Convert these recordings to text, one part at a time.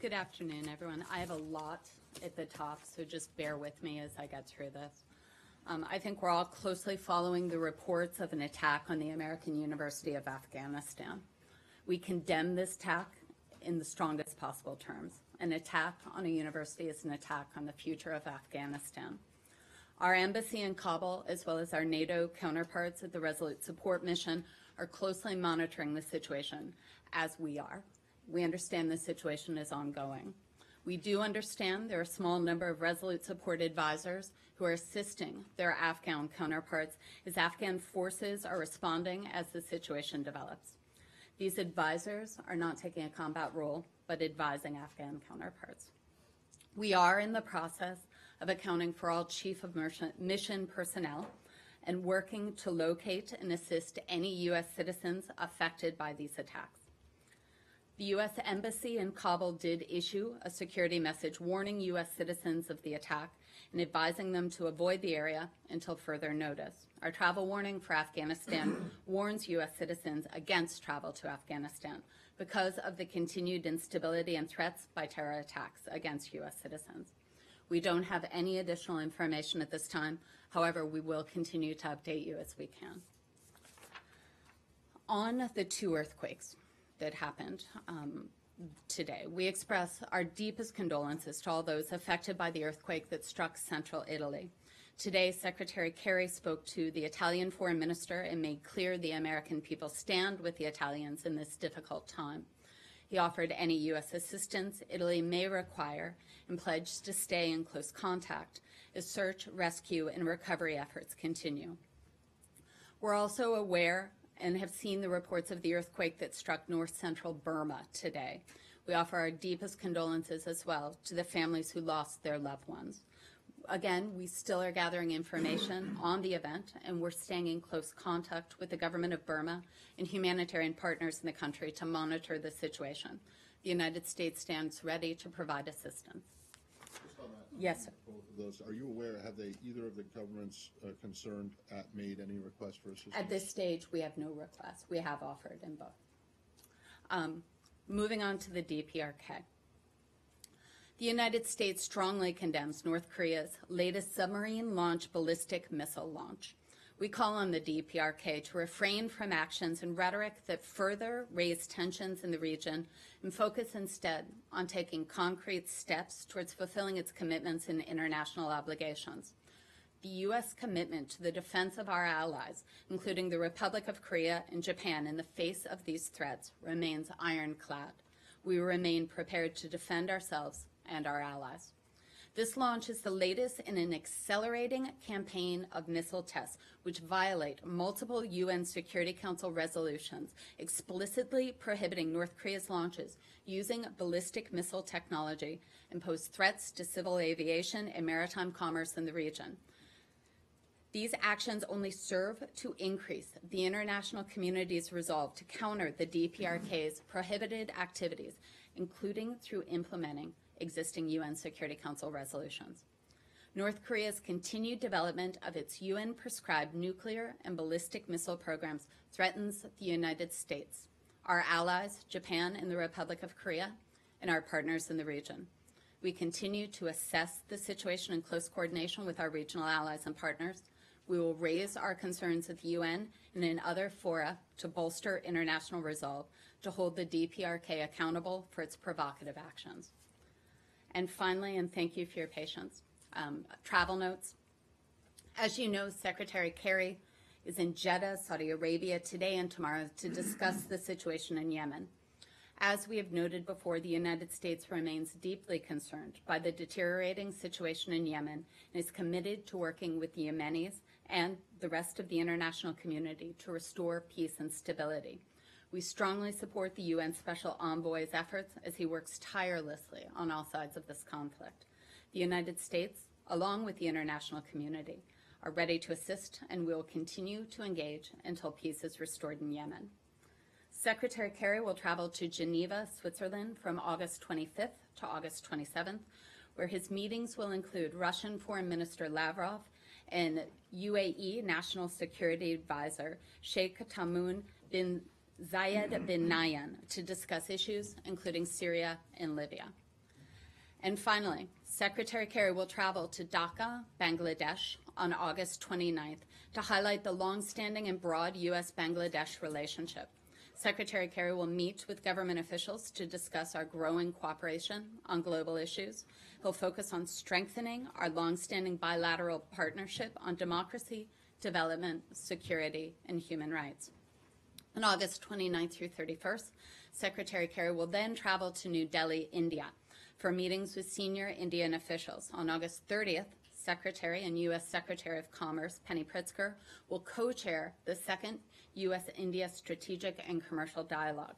Good afternoon, everyone. I have a lot at the top, so just bear with me as I get through this. Um, I think we're all closely following the reports of an attack on the American University of Afghanistan. We condemn this attack in the strongest possible terms. An attack on a university is an attack on the future of Afghanistan. Our embassy in Kabul, as well as our NATO counterparts at the Resolute Support Mission, are closely monitoring the situation, as we are. We understand the situation is ongoing. We do understand there are a small number of Resolute Support advisors who are assisting their Afghan counterparts as Afghan forces are responding as the situation develops. These advisors are not taking a combat role, but advising Afghan counterparts. We are in the process of accounting for all Chief of Mission personnel and working to locate and assist any U.S. citizens affected by these attacks. The U.S. Embassy in Kabul did issue a security message warning U.S. citizens of the attack and advising them to avoid the area until further notice. Our travel warning for Afghanistan warns U.S. citizens against travel to Afghanistan because of the continued instability and threats by terror attacks against U.S. citizens. We don't have any additional information at this time. However, we will continue to update you as we can. On the two earthquakes that happened um, today, we express our deepest condolences to all those affected by the earthquake that struck central Italy. Today, Secretary Kerry spoke to the Italian foreign minister and made clear the American people stand with the Italians in this difficult time. He offered any U.S. assistance Italy may require and pledged to stay in close contact as search, rescue, and recovery efforts continue. We're also aware and have seen the reports of the earthquake that struck north central Burma today. We offer our deepest condolences as well to the families who lost their loved ones. Again, we still are gathering information on the event, and we're staying in close contact with the government of Burma and humanitarian partners in the country to monitor the situation. The United States stands ready to provide assistance. Yes, sir. Both of those, are you aware, have they, either of the governments uh, concerned at made any request for assistance? At this stage, we have no request. We have offered in both. Um, moving on to the DPRK. The United States strongly condemns North Korea's latest submarine launch ballistic missile launch. We call on the DPRK to refrain from actions and rhetoric that further raise tensions in the region and focus instead on taking concrete steps towards fulfilling its commitments and international obligations. The U.S. commitment to the defense of our allies, including the Republic of Korea and Japan, in the face of these threats remains ironclad. We remain prepared to defend ourselves and our allies. This launch is the latest in an accelerating campaign of missile tests, which violate multiple UN Security Council resolutions explicitly prohibiting North Korea's launches using ballistic missile technology and pose threats to civil aviation and maritime commerce in the region. These actions only serve to increase the international community's resolve to counter the DPRK's prohibited activities, including through implementing existing UN Security Council resolutions. North Korea's continued development of its UN prescribed nuclear and ballistic missile programs threatens the United States, our allies, Japan and the Republic of Korea, and our partners in the region. We continue to assess the situation in close coordination with our regional allies and partners. We will raise our concerns at the UN and in other fora to bolster international resolve to hold the DPRK accountable for its provocative actions. And finally, and thank you for your patience, um, travel notes. As you know, Secretary Kerry is in Jeddah, Saudi Arabia today and tomorrow to discuss the situation in Yemen. As we have noted before, the United States remains deeply concerned by the deteriorating situation in Yemen and is committed to working with the Yemenis and the rest of the international community to restore peace and stability. We strongly support the UN Special Envoy's efforts as he works tirelessly on all sides of this conflict. The United States, along with the international community, are ready to assist and will continue to engage until peace is restored in Yemen. Secretary Kerry will travel to Geneva, Switzerland from August 25th to August 27th, where his meetings will include Russian Foreign Minister Lavrov and UAE National Security Advisor Sheikh Tamim bin Zayed mm-hmm. bin Nahyan to discuss issues including Syria and Libya. And finally, Secretary Kerry will travel to Dhaka, Bangladesh on August 29th to highlight the longstanding and broad U.S. Bangladesh relationship. Secretary Kerry will meet with government officials to discuss our growing cooperation on global issues. He'll focus on strengthening our longstanding bilateral partnership on democracy, development, security, and human rights. On August 29th through 31st, Secretary Kerry will then travel to New Delhi, India, for meetings with senior Indian officials. On August 30th, Secretary and U.S. Secretary of Commerce Penny Pritzker will co-chair the second U.S.-India Strategic and Commercial Dialogue.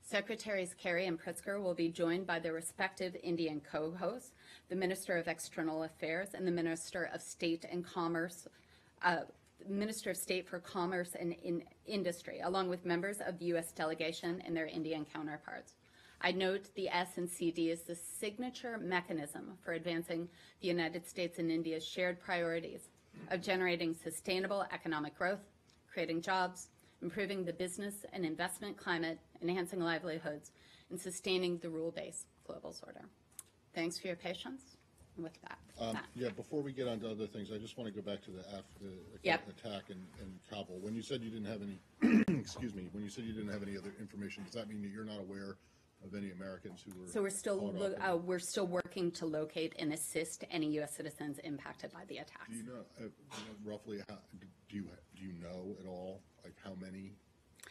Secretaries Kerry and Pritzker will be joined by their respective Indian co-hosts, the Minister of External Affairs and the Minister of State and Commerce, uh, Minister of State for Commerce and in Industry, along with members of the U.S. delegation and their Indian counterparts. I note the S and CD is the signature mechanism for advancing the United States and India's shared priorities of generating sustainable economic growth, creating jobs, improving the business and investment climate, enhancing livelihoods, and sustaining the rule-based global order. Thanks for your patience. With that, Um, yeah, before we get on to other things, I just want to go back to the af, the Yep. attack in, in Kabul. When you said you didn't have any, excuse me, when you said you didn't have any other information, does that mean that you're not aware of any Americans who were? So we're still, caught lo- up in- uh, we're still working to locate and assist any U.S. citizens impacted by the attacks. Do you know, uh, you know roughly, how, do you, do you know at all, like how many?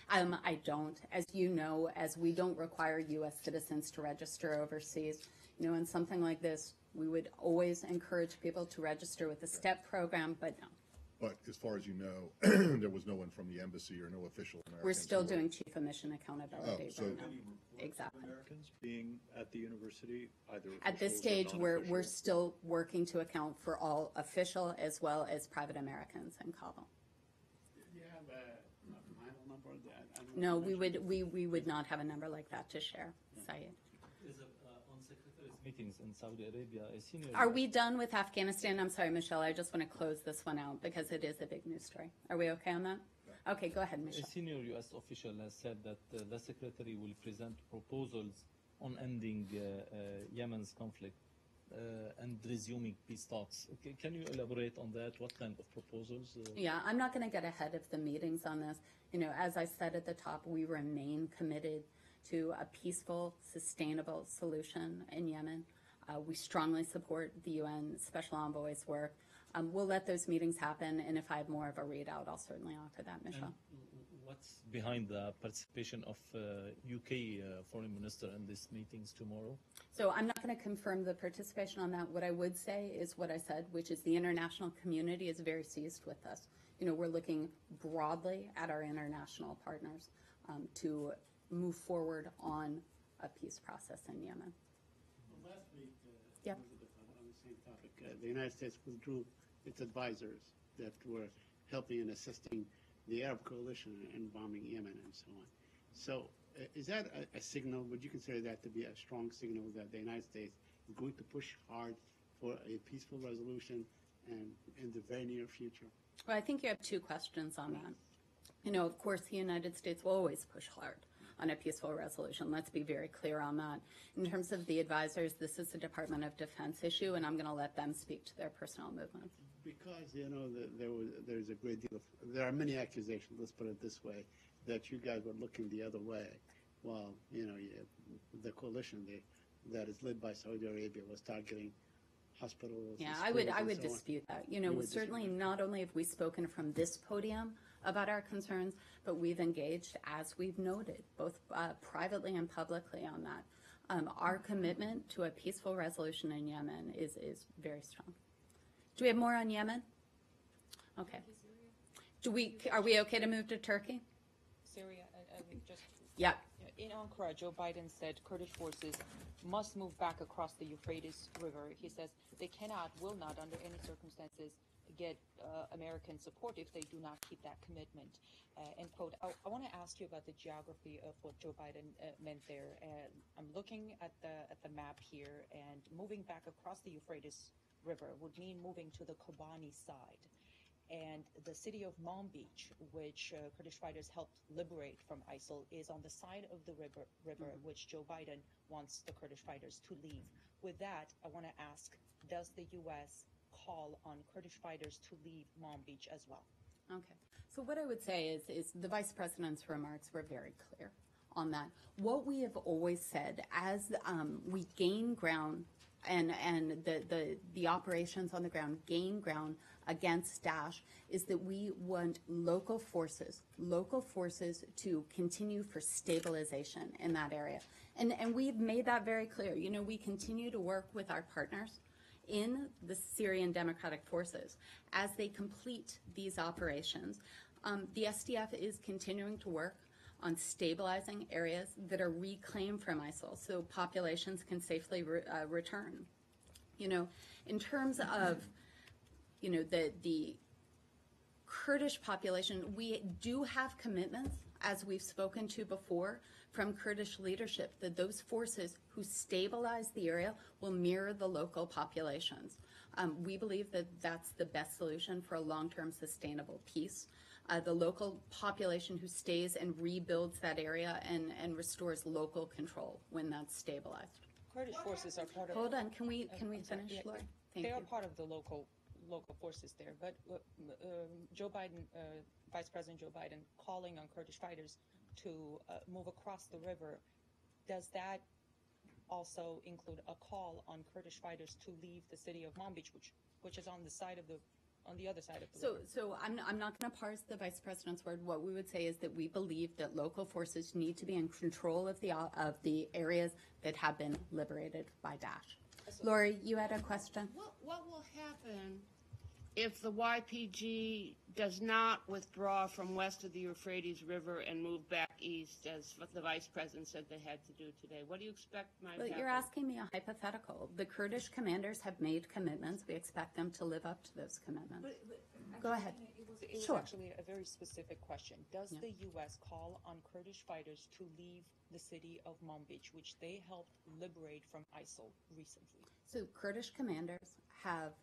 Um, I don't. As you know, as we don't require U.S. citizens to register overseas, you know, in something like this, we would always encourage people to register with the STEP program, but no. But as far as you know, there was no one from the embassy or no official Americans? We're still doing chief of mission accountability Oh, so- right now. Exactly. Americans being at the university, either At this officials or stage, we're, we're non-official? still working to account for all official as well as private Americans in Kabul. You have a a final number that? I don't No, know, we mention- would, we, we would not have a number like that to share, Syed. Is it, meetings in Saudi Arabia, a senior. Are we done with Afghanistan? I'm sorry, Michelle, I just want to close this one out because it is a big news story. Are we okay on that? Okay, go ahead, Michelle. A senior U.S. official has said that uh, the secretary will present proposals on ending uh, uh, Yemen's conflict uh, and resuming peace talks. Okay, Can you elaborate on that? What kind of proposals? uh, Yeah, I'm not going to get ahead of the meetings on this. You know, as I said at the top, we remain committed to a peaceful, sustainable solution in Yemen. Uh, we strongly support the UN Special Envoy's work. Um, we'll let those meetings happen, and if I have more of a readout, I'll certainly offer that, And Michelle. what's behind the participation of uh, UK uh, foreign minister in these meetings tomorrow? So I'm not going to confirm the participation on that. What I would say is what I said, which is the international community is very seized with this. You know, we're looking broadly at our international partners um, to move forward on a peace process in Yemen. Well, Last week, uh, on the same topic, uh, the United States withdrew its advisors that were helping and assisting the Arab coalition in bombing Yemen and so on. So uh, is that a, a signal, would you consider that to be a strong signal that the United States is going to push hard for a peaceful resolution and in the very near future? Well, I think you have two questions on that. You know, of course, the United States will always push hard on a peaceful resolution. Let's be very clear on that. In terms of the advisors, this is a Department of Defense issue, and I'm going to let them speak to their personal movements. Because, you know, the- there was, there's a great deal of, there are many accusations, let's put it this way, that you guys were looking the other way. While, you know, the coalition the- that is led by Saudi Arabia was targeting hospitals. Yeah, I would, I would so on. dispute that. You know, You certainly not only have we spoken from this podium about our concerns, but we've engaged, as we've noted, both uh, privately and publicly on that. Um, Our commitment to a peaceful resolution in Yemen is, is very strong. Do we have more on Yemen? Okay. Do we, are we okay to move to Turkey? Syria, I, I would just, Yep. In Ankara, Joe Biden said Kurdish forces must move back across the Euphrates River. He says they cannot, will not, under any circumstances, get uh, American support if they do not keep that commitment. Uh, end quote. I, I want to ask you about the geography of what Joe Biden uh, meant there. Uh, I'm looking at the at the map here, and moving back across the Euphrates River would mean moving to the Kobani side. And the city of Manbij, which uh, Kurdish fighters helped liberate from ISIL, is on the side of the river, river which Joe Biden wants the Kurdish fighters to leave. With that, I want to ask, does the U.S. call on Kurdish fighters to leave Manbij as well? Okay. So what I would say is, is the vice president's remarks were very clear on that. What we have always said as um, we gain ground and and the, the the operations on the ground gain ground against Daesh is that we want local forces, local forces to continue for stabilization in that area. And and we've made that very clear. You know, we continue to work with our partners in the Syrian Democratic Forces as they complete these operations. Um, the SDF is continuing to work on stabilizing areas that are reclaimed from ISIL so populations can safely re- uh, return. You know, in terms of, you know, the, the Kurdish population, we do have commitments, as we've spoken to before, from Kurdish leadership, that those forces who stabilize the area will mirror the local populations. Um, we believe that that's the best solution for a long-term sustainable peace. Uh, the local population who stays and rebuilds that area and, and restores local control when that's stabilized. Kurdish forces are part of. Hold on, can we, can we I'm sorry, finish, yeah? Thank They you. are part of the local, local forces there, but uh, um, Joe Biden, uh, Vice President Joe Biden, calling on Kurdish fighters to uh, move across the river, does that also include a call on Kurdish fighters to leave the city of Manbij, which, which is on the side of the, on the other side of the So, river? so I'm, I'm not going to parse the vice president's word. What we would say is that we believe that local forces need to be in control of the, of the areas that have been liberated by Daesh. Lori, you had a question? What, what will happen if the YPG does not withdraw from west of the Euphrates River and move back east, as what the vice president said they had to do today? What do you expect might Well, you're asking me a hypothetical. The Kurdish commanders have made commitments. We expect them to live up to those commitments. Go ahead. It was, it was Sure. actually a very specific question. Does Yeah. the U.S. call on Kurdish fighters to leave the city of Manbij, which they helped liberate from ISIL recently? So Kurdish commanders have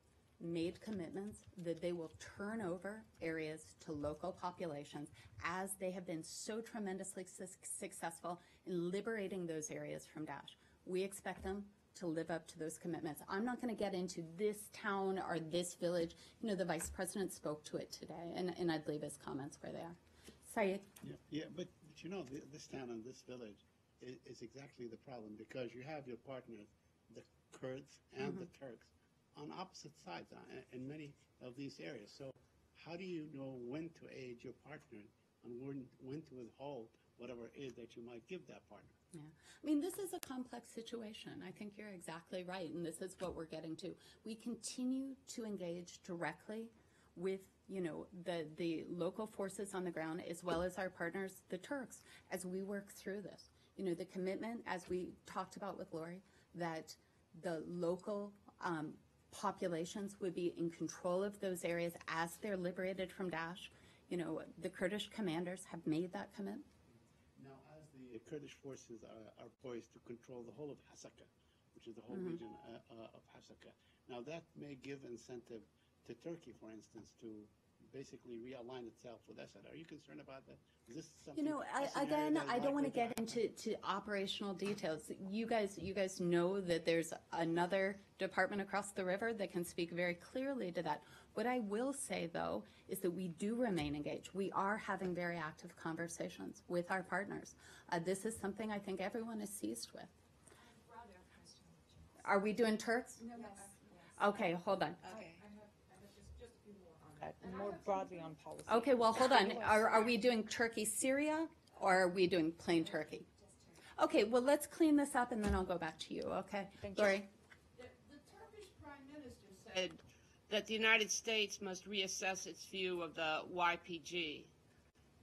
made commitments that they will turn over areas to local populations as they have been so tremendously su- successful in liberating those areas from Daesh. We expect them to live up to those commitments. I'm not going to get into this town or this village. You know, the vice president spoke to it today, and, and I'd leave his comments where they are. Sayed? Yeah, yeah, but, but you know, th- this town and this village is, is exactly the problem because you have your partners, the Kurds and the mm-hmm. Turks, on opposite sides in many of these areas. So how do you know when to aid your partner and when, when to withhold whatever aid that you might give that partner? Yeah. I mean, this is a complex situation. I think you're exactly right, and this is what we're getting to. We continue to engage directly with, you know, the, the local forces on the ground as well as our partners, the Turks, as we work through this. You know, the commitment, as we talked about with Lori, that the local um, populations would be in control of those areas as they're liberated from Daesh. You know, the Kurdish commanders have made that commitment. Now, as the Kurdish forces are, are poised to control the whole of Hasaka, which is the whole Mm-hmm. region uh, uh, of Hasaka, now that may give incentive to Turkey, for instance, to basically realign itself with Assad. Are you concerned about that? Is this something? You know, a I, scenario again, I don't want to get into to operational details. You guys, you guys know that there's another department across the river that can speak very clearly to that. What I will say, though, is that we do remain engaged. We are having very active conversations with our partners. Uh, this is something I think everyone is seized with. Are we doing Turks? Okay, hold on. That, more broadly on policy. Okay, well, hold on. Are, are we doing Turkey, Syria, or are we doing plain Turkey? Okay, well, let's clean this up and then I'll go back to you, okay? Thank you. Lori? The, the Turkish prime minister said that the United States must reassess its view of the YPG.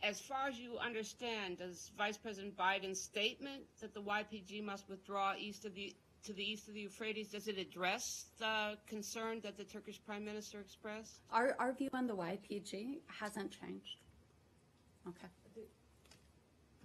As far as you understand, does Vice President Biden's statement that the YPG must withdraw east of the to the east of the Euphrates, does it address the concern that the Turkish prime minister expressed? Our, our view on the YPG hasn't changed. Okay.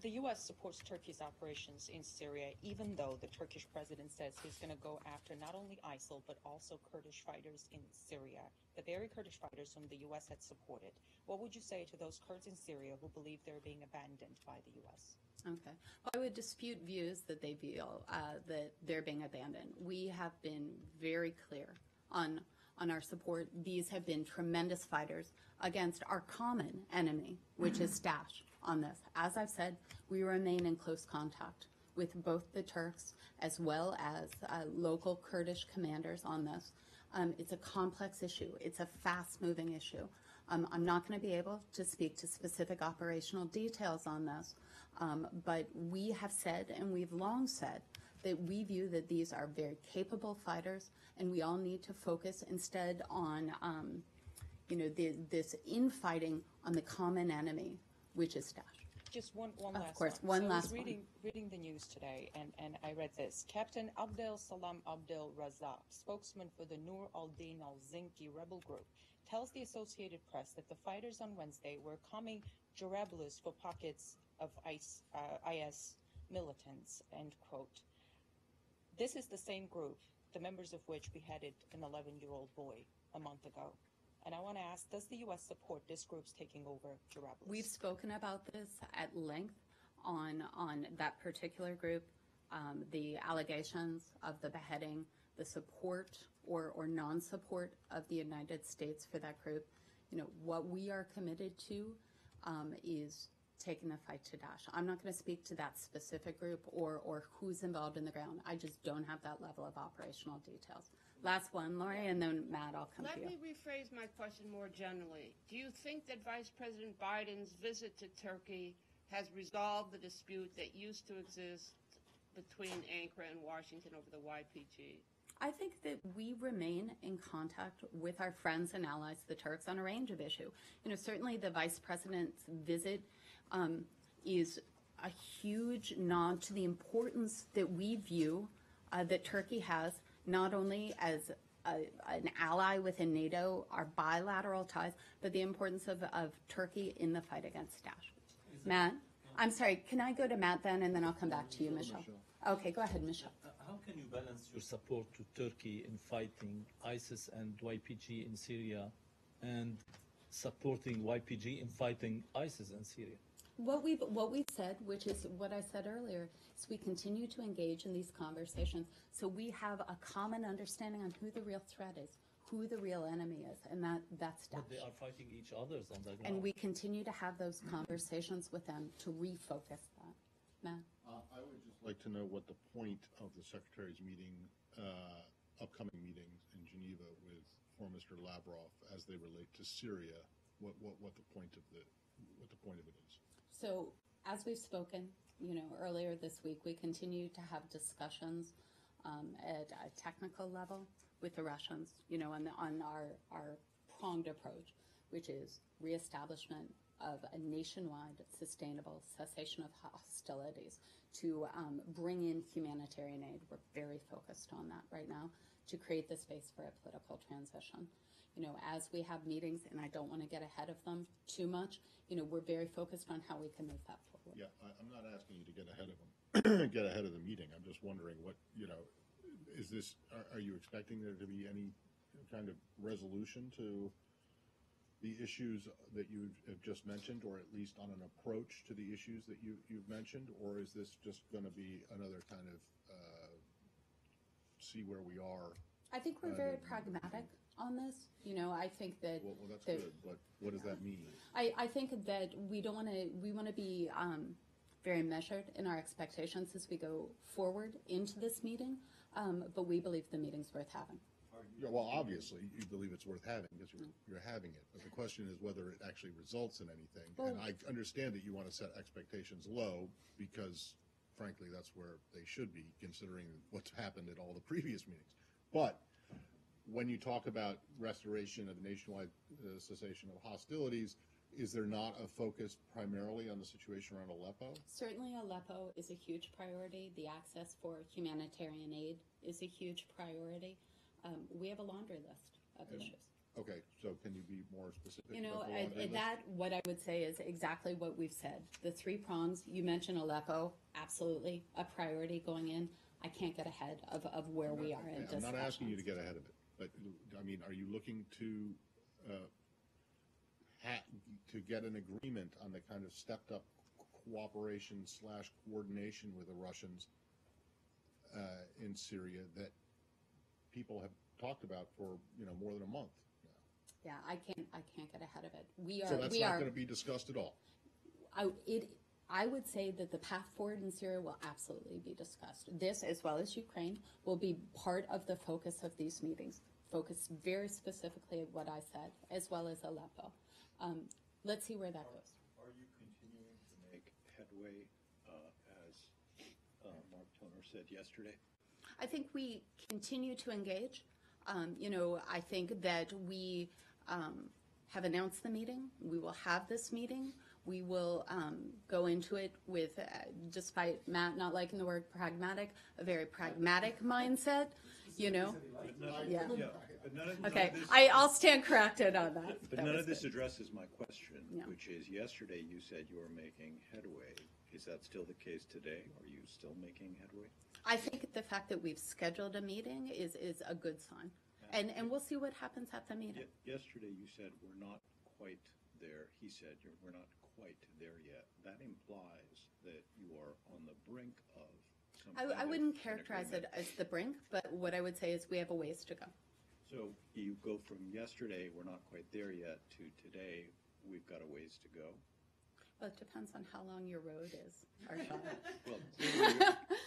The U.S. supports Turkey's operations in Syria, even though the Turkish president says he's going to go after not only ISIL, but also Kurdish fighters in Syria, the very Kurdish fighters whom the U.S. had supported. What would you say to those Kurds in Syria who believe they're being abandoned by the U.S.? Okay. Well, I would dispute views that they feel uh, that they're being abandoned. We have been very clear on on our support. These have been tremendous fighters against our common enemy, which is Daesh. On this, as I've said, we remain in close contact with both the Turks as well as uh, local Kurdish commanders on this. Um, it's a complex issue. It's a fast-moving issue. Um, I'm not going to be able to speak to specific operational details on this, um, but we have said, and we've long said, that we view that these are very capable fighters, and we all need to focus instead on, um, you know, the, this infighting on the common enemy, which is Daesh. Just one, one Of last course, one. one so I last was one. reading, reading the news today, and, and I read this. Captain Abdel Salam Abdel Razak, spokesman for the Nur al-Din al-Zinki rebel group, tells the Associated Press that the fighters on Wednesday were combing Jarablus for pockets of IS, uh, IS militants, end quote. This is the same group, the members of which beheaded an 11-year-old boy a month ago. And I want to ask, does the U.S. support this group's taking over Jarablus? We've spoken about this at length on, on that particular group, um, the allegations of the beheading, the support or, or non-support of the United States for that group. You know, what we are committed to um, is taking the fight to Daesh. I'm not going to speak to that specific group or, or who's involved in the ground. I just don't have that level of operational details. Last one, Lori, and then Matt, I'll come Let to you. me rephrase my question more generally. Do you think that Vice President Biden's visit to Turkey has resolved the dispute that used to exist between Ankara and Washington over the YPG? I think that we remain in contact with our friends and allies, the Turks, on a range of issues. You know, certainly the vice president's visit um, is a huge nod to the importance that we view uh, that Turkey has, not only as a, an ally within NATO, our bilateral ties, but the importance of, of Turkey in the fight against Daesh. Matt, I'm sorry, can I go to Matt then, and then I'll come back to you, Michelle? Okay, go ahead, Michelle. Uh, How can you balance your support to Turkey in fighting ISIS and YPG in Syria and supporting YPG in fighting ISIS in Syria? What we've, what we've said, which is what I said earlier, is we continue to engage in these conversations so we have a common understanding on who the real threat is, who the real enemy is, and that, that's But they are fighting each other on the ground. And we continue to have those conversations with them to refocus that. Matt? Uh, I would just like to know what the point of the Secretary's meeting, uh, upcoming meetings in Geneva with, for Mr. Lavrov as they relate to Syria, what, what, what the point of the, what the point of it is. So, as we've spoken, you know, earlier this week, we continue to have discussions um, at a technical level with the Russians, you know, on, the, on our, our pronged approach, which is reestablishment of a nationwide sustainable cessation of hostilities to um, bring in humanitarian aid. We're very focused on that right now to create the space for a political transition you know, as we have meetings, and I don't want to get ahead of them too much, you know, we're very focused on how we can move that forward. Yeah, I, I'm not asking you to get ahead of them, get ahead of the meeting. I'm just wondering what, you know, is this, are, are you expecting there to be any kind of resolution to the issues that you have just mentioned, or at least on an approach to the issues that you, you've mentioned? Or is this just going to be another kind of, uh, see where we are? I think we're very pragmatic on this. You know, I think that. Well, well, that's that- good, but what does that mean? I, I think that we don't want to, we want to be um, very measured in our expectations as we go forward into this meeting, um, but we believe the meeting's worth having. Yeah, well, obviously, you believe it's worth having because you're, you're having it. But the question is whether it actually results in anything. And I understand that you want to set expectations low because frankly, that's where they should be considering what's happened at all the previous meetings. But when you talk about restoration of the nationwide uh, cessation of hostilities, is there not a focus primarily on the situation around Aleppo? Certainly Aleppo is a huge priority. The access for humanitarian aid is a huge priority. Um, we have a laundry list of And- issues. Okay, so can you be more specific? You know, about the and- laundry list? that, what I would say is exactly what we've said. The three prongs, you mentioned Aleppo, absolutely a priority going in. I can't get ahead of, of where we are in I'm discussions. not asking you to get ahead of it, but, I mean, are you looking to, uh, ha, to get an agreement on the kind of stepped-up cooperation slash coordination with the Russians, uh, in Syria that people have talked about for, you know, more than a month? Yeah, I can't, I can't get ahead of it. We are, So that's we not are, gonna be discussed at all? I, it, I would say that the path forward in Syria will absolutely be discussed. This, as well as Ukraine, will be part of the focus of these meetings. Focus very specifically at what I said, as well as Aleppo. Um, let's see where that goes. Are you continuing to make headway, uh, as uh, Mark Toner said yesterday? I think we continue to engage. Um, you know, I think that we um, have announced the meeting. We will have this meeting. We will um, go into it with, uh, despite Matt not liking the word pragmatic, a very pragmatic mindset. You know, yeah. Yeah, but none of, none Okay, this. I, I'll stand corrected on that. But That none was of this good. addresses my question, Yeah. which is, yesterday you said you were making headway. Is that still the case today? Are you still making headway? I think the fact that we've scheduled a meeting is, is a good sign. And, and we'll see what happens at the meeting. Ye- Yesterday you said we're not quite there. He said you're, we're not quite there yet. That implies that you are on the brink of some kind I, I of wouldn't an characterize it agreement. as the brink, but what I would say is we have a ways to go. So you go from yesterday, we're not quite there yet, to today, we've got a ways to go. Well, it depends on how long your road is, Arshad. Well, clearly,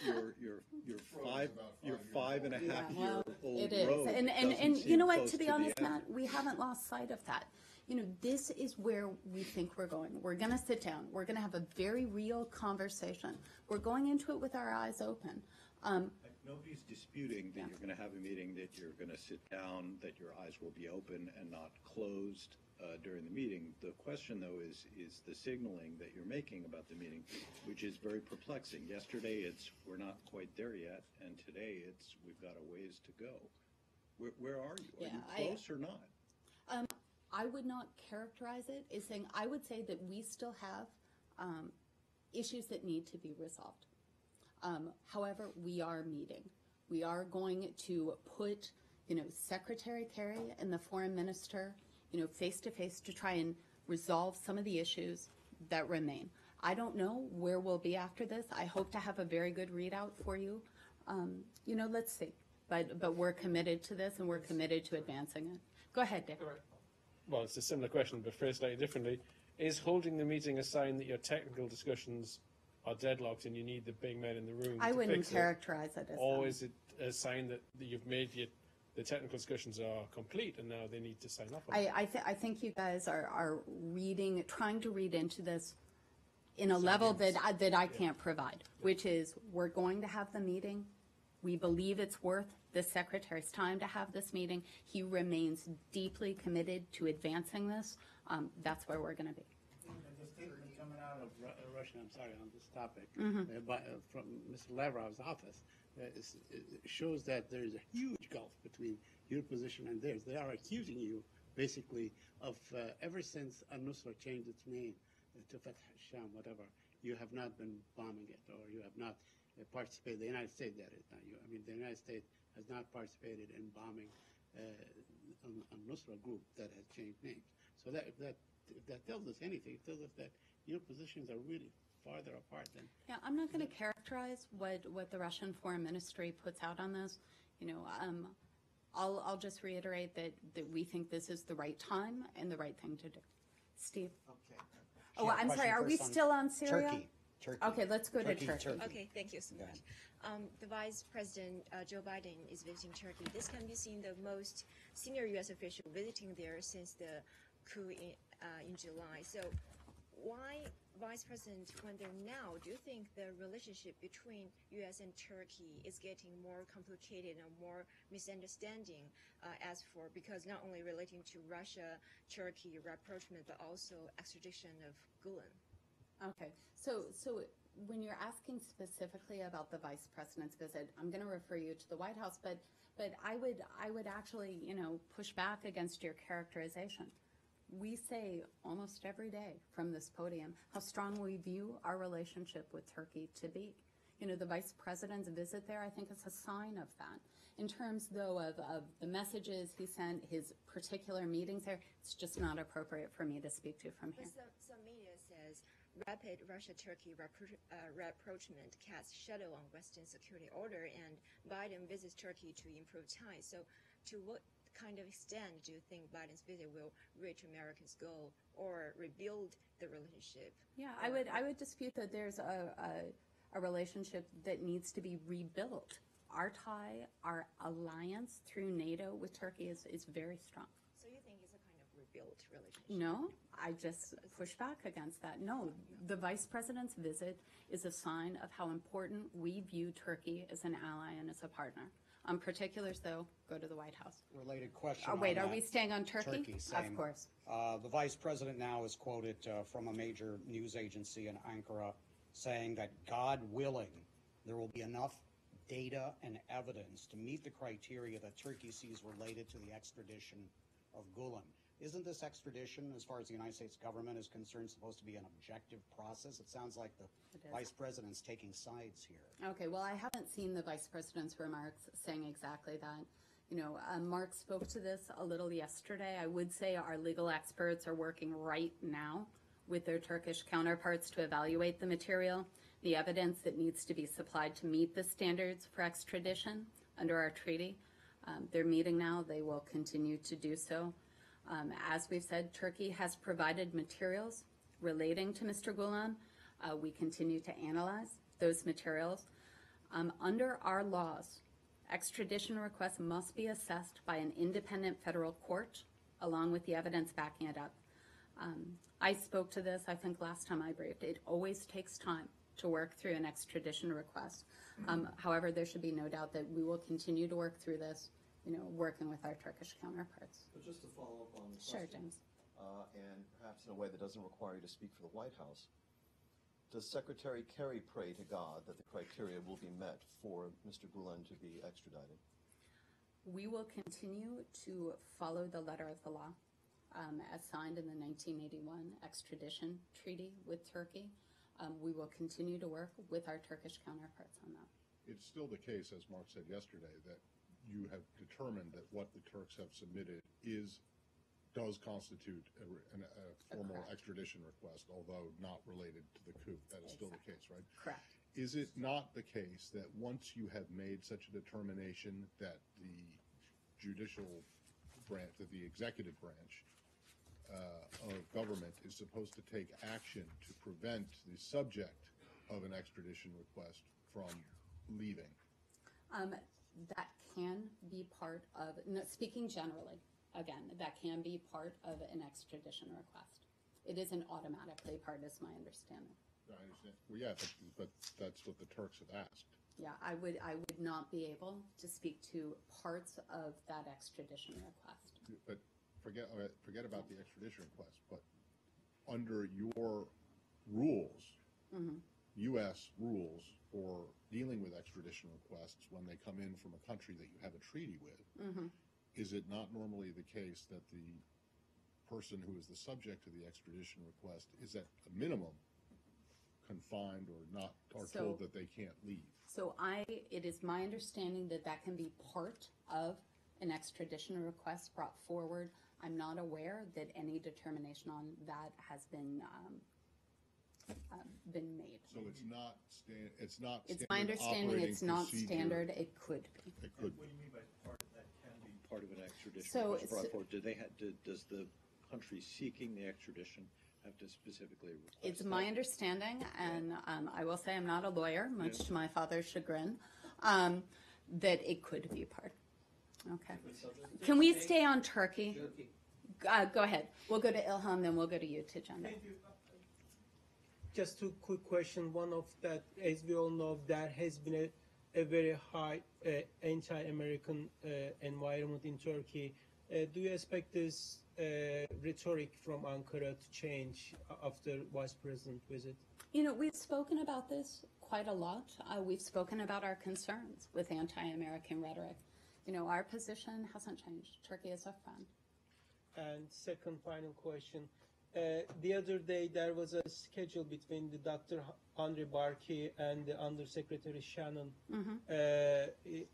your, your, your five, your five five and a Yeah, half year well, old it is. road And, and, doesn't and you seem know what, close to be the honest, end. Matt, we haven't lost sight of that. You know, this is where we think we're going. We're gonna sit down. We're gonna have a very real conversation. We're going into it with our eyes open. Um, Nobody's disputing that Yeah. you're gonna have a meeting, that you're gonna sit down, that your eyes will be open and not closed during the meeting. The question, though, is, is the signaling that you're making about the meeting, which is very perplexing. Yesterday, it's, we're not quite there yet, and today, it's, we've got a ways to go. Where, where are you? Are Yeah, you I- close or not? Um, I would not characterize it as saying, I would say that we still have um, issues that need to be resolved. Um, however, we are meeting. We are going to put, you know, Secretary Kerry and the Foreign Minister, you know, face to face to try and resolve some of the issues that remain. I don't know where we'll be after this. I hope to have a very good readout for you. Um, you know, let's see. But but we're committed to this and we're committed to advancing it. Go ahead, Dick. well, it's a similar question, but phrased slightly differently. Is holding the meeting a sign that your technical discussions are deadlocked and you need the big men in the room I to wouldn't fix it? characterize it as Or that. is it a sign that, that you've made the, the technical discussions are complete and now they need to sign off on it? I, I, th- I think you guys are, are reading, trying to read into this in a level that, I- that I can't provide, which is, we're going to have the meeting. We believe it's worth the secretary's time to have this meeting. He remains deeply committed to advancing this. Um, that's where we're gonna be. The statement coming out of Ru- uh, Russia, I'm sorry, on this topic, Mm-hmm. uh, by, uh, from Mr. Lavrov's office, is- it shows that there is a huge gulf between your position and theirs. They are accusing you, basically, of, uh, ever since al-Nusra changed its name uh, to Fatah Sham, whatever, you have not been bombing it, or you have not uh, participated, the United States, that is, not you, I mean, the United States has not participated in bombing uh, al- al-Nusra group that has changed names. So that, that, if that tells us anything, it tells us that your positions are really farther apart than Yeah, I'm not going to characterize what, what the Russian Foreign Ministry puts out on this. You know, um, I'll, I'll just reiterate that, that we think this is the right time and the right thing to do. Steve? Okay. Oh, She had a I'm sorry, are we on still on Syria? Turkey. Turkey. Okay, let's go to Turkey. Okay, thank you so much. Um, the Vice President uh, Joe Biden is visiting Turkey. This can be seen the most senior U.S. official visiting there since the coup in, uh, in July. So, why Vice President went there now? Do you think the relationship between U.S. and Turkey is getting more complicated and more misunderstanding uh, as for because not only relating to Russia, Turkey rapprochement, but also extradition of Gulen? Okay, so, so when you're asking specifically about the vice president's visit, I'm going to refer you to the White House, but, but I would, I would actually, you know, push back against your characterization. We say almost every day from this podium how strong we view our relationship with Turkey to be. You know, the vice president's visit there, I think is a sign of that. In terms, though, of, of the messages he sent, his particular meetings there, it's just not appropriate for me to speak to from here. Some, some media says rapid Russia-Turkey rappro- uh, rapprochement casts shadow on Western security order, and Biden visits Turkey to improve ties. So, to what kind of extent do you think Biden's visit will reach America's goal or rebuild the relationship? Yeah, I would, I would dispute that there's a, a, a relationship that needs to be rebuilt. Our tie, our alliance through NATO with Turkey is, is very strong. So you think it's a kind of rebuilt relationship? No, I just push back against that. No, the vice president's visit is a sign of how important we view Turkey as an ally and as a partner. On particulars, though, go to the White House. Related question. Oh, wait, are that. we staying on Turkey? Turkey, same. Of course. Uh, The vice president now is quoted uh, from a major news agency in Ankara saying that, God willing, there will be enough data and evidence to meet the criteria that Turkey sees related to the extradition of Gulen. Isn't this extradition, as far as the United States government is concerned, supposed to be an objective process? It sounds like the vice president's taking sides here. Okay, well, I haven't seen the vice president's remarks saying exactly that. You know, uh, Mark spoke to this a little yesterday. I would say our legal experts are working right now with their Turkish counterparts to evaluate the material, the evidence that needs to be supplied to meet the standards for extradition under our treaty. Um, they're meeting now. They will continue to do so. Um, as we've said, Turkey has provided materials relating to Mr. Gulen. Uh, we continue to analyze those materials. Um, under our laws, extradition requests must be assessed by an independent federal court along with the evidence backing it up. Um, I spoke to this, I think, last time I briefed. It always takes time to work through an extradition request. Um, however, there should be no doubt that we will continue to work through this, you know, working with our Turkish counterparts. But just to follow up on the Sure, question, James. uh, and perhaps in a way that doesn't require you to speak for the White House, does Secretary Kerry pray to God that the criteria will be met for Mr. Gulen to be extradited? We will continue to follow the letter of the law um, as signed in the 1981 extradition treaty with Turkey. Um, we will continue to work with our Turkish counterparts on that. It's still the case, as Mark said yesterday, that you have determined that what the Turks have submitted is, does constitute a, an- a formal Correct. extradition request, although not related to the coup. That is still the case, right? Correct. Is it not the case that once you have made such a determination that the judicial branch, that the executive branch uh, of government is supposed to take action to prevent the subject of an extradition request from leaving? Um, that can be part of, speaking generally, again, that can be part of an extradition request. It isn't automatically part, is my understanding. I understand. Well, yeah, but, but that's what the Turks have asked. Yeah, I would, I would not be able to speak to parts of that extradition request. But forget, forget about the extradition request, but under your rules, mm-hmm. U.S. rules for dealing with extradition requests when they come in from a country that you have a treaty with, is it not normally the case that the person who is the subject of the extradition request is at a minimum confined or not, or So- told that they can't leave? So I, it is my understanding that that can be part of an extradition request brought forward. I'm not aware that any determination on that has been, um, um, been made. So it's not stan, it's not It's my standard understanding operating it's not procedure. standard, it could be. It could What do you mean by part that can be part of an extradition So request brought it's- forward? Do they have, do- does the country seeking the extradition have to specifically request It's my that? understanding, and um, I will say I'm not a lawyer, much to my father's chagrin, um, that it could be part. Okay. Can we stay on Turkey? Uh, Go ahead. We'll go to Ilham, then we'll go to you, Tijanda. Thank you. Just two quick questions. One of that, as we all know, there has been a, a very high uh, anti-American uh, environment in Turkey. Uh, do you expect this uh, rhetoric from Ankara to change after Vice President visit? You know, we've spoken about this quite a lot. Uh, we've spoken about our concerns with anti-American rhetoric. You know, our position hasn't changed. Turkey is a friend. And second final question. Uh, the other day there was a schedule between the Dr. Henri Barkey and the Undersecretary Shannon. Uh,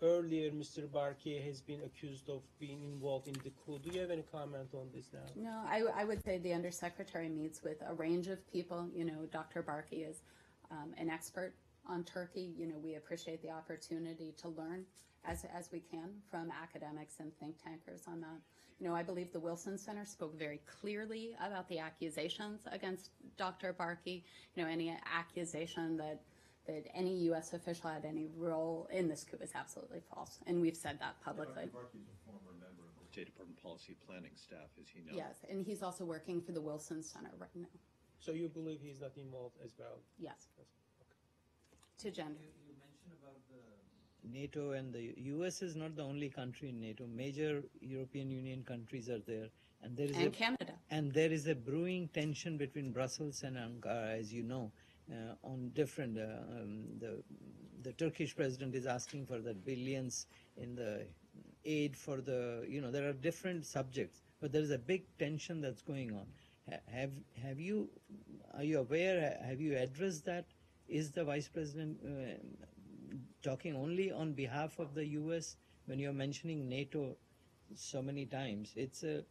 earlier, Mr. Barkey has been accused of being involved in the coup. Do you have any comment on this now? No, I, I would say the undersecretary meets with a range of people. You know, Dr. Barkey is um, an expert on Turkey. You know, we appreciate the opportunity to learn as, as we can from academics and think tankers on that. You know, I believe the Wilson Center spoke very clearly about the accusations against Dr. Barkey. You know, any accusation that that any U.S. official had any role in this coup is absolutely false, and we've said that publicly. Barkey's a former member of the State Department Policy Planning staff, is he not? Yes, and he's also working for the Wilson Center right now. So you believe he's not involved as well? Yes. To gender. You mentioned about the NATO and the US is not the only country in NATO. Major European Union countries are there, and there is And a Canada. and there is a brewing tension between Brussels and Ankara, as you know, uh, on different. Uh, um, the the Turkish president is asking for the billions in the aid for the. You know, there are different subjects, but there is a big tension that's going on. Have have you are you aware? Have you addressed that? Is the vice president uh, talking only on behalf of the U.S. when you're mentioning NATO so many times? It's a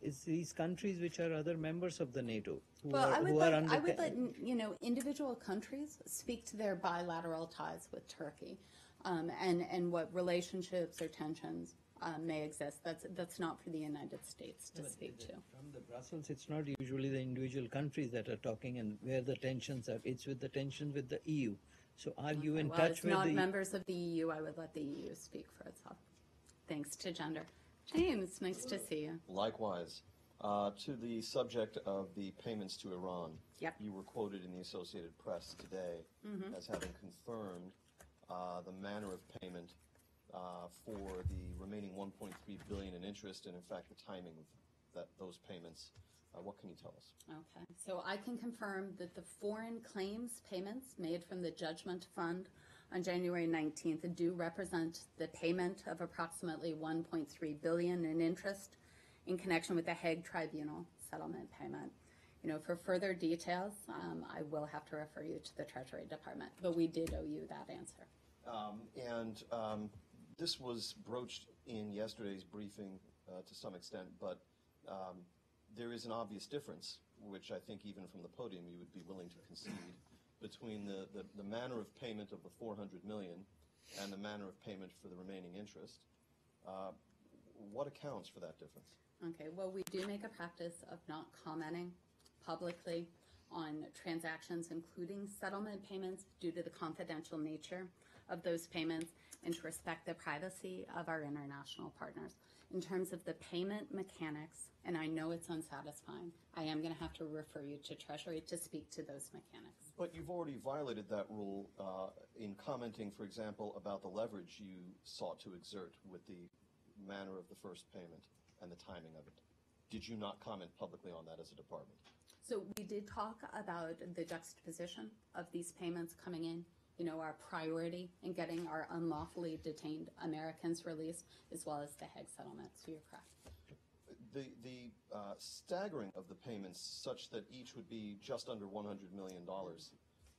it's these countries which are other members of the NATO who Well, are, I would who let, are under I would let, you know, individual countries speak to their bilateral ties with Turkey, um, and, and what relationships or tensions uh, may exist. That's, that's not for the United States to But speak to. From the Brussels, it's not usually the individual countries that are talking and where the tensions are. It's with the tensions with the EU. So are you in Well, touch it's with not the? members of the EU. I would let the EU speak for itself. Thanks to gender. James, nice to see you. Likewise, uh, to the subject of the payments to Iran. Yep. You were quoted in the Associated Press today as having confirmed uh, the manner of payment uh, for the remaining 1.3 billion in interest, and in fact the timing of that those payments. Uh, what can you tell us? Okay, so I can confirm that the foreign claims payments made from the judgment fund on January 19th do represent the payment of approximately 1.3 billion in interest in connection with the Hague Tribunal settlement payment. You know, for further details, um, I will have to refer you to the Treasury Department, but we did owe you that answer. Um, and um, this was broached in yesterday's briefing uh, to some extent, but um, there is an obvious difference, which I think even from the podium you would be willing to concede, between the, the, the manner of payment of the 400 million and the manner of payment for the remaining interest. Uh, what accounts for that difference? Okay, well, we do make a practice of not commenting publicly on transactions, including settlement payments, due to the confidential nature of those payments and to respect the privacy of our international partners. In terms of the payment mechanics, and I know it's unsatisfying, I am going to have to refer you to Treasury to speak to those mechanics. But you've already violated that rule uh, in commenting, for example, about the leverage you sought to exert with the manner of the first payment and the timing of it. Did you not comment publicly on that as a department? So we did talk about the juxtaposition of these payments coming in, you know, our priority in getting our unlawfully detained Americans released, as well as the Hague settlement. So you're correct. The, the uh, staggering of the payments such that each would be just under $100 million,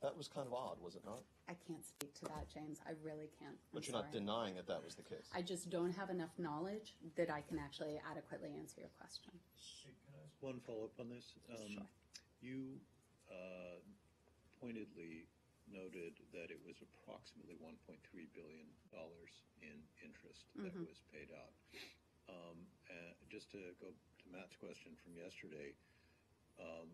that was kind of odd, was it not? I can't speak to that, James. I really can't. I'm But you're not denying that that was the case. I just don't have enough knowledge that I can actually adequately answer your question. One follow-up on this. Um, Sure. You uh, pointedly noted that it was approximately $1.3 billion in interest that Mhm. was paid out. Um, and Just to go to Matt's question from yesterday, um,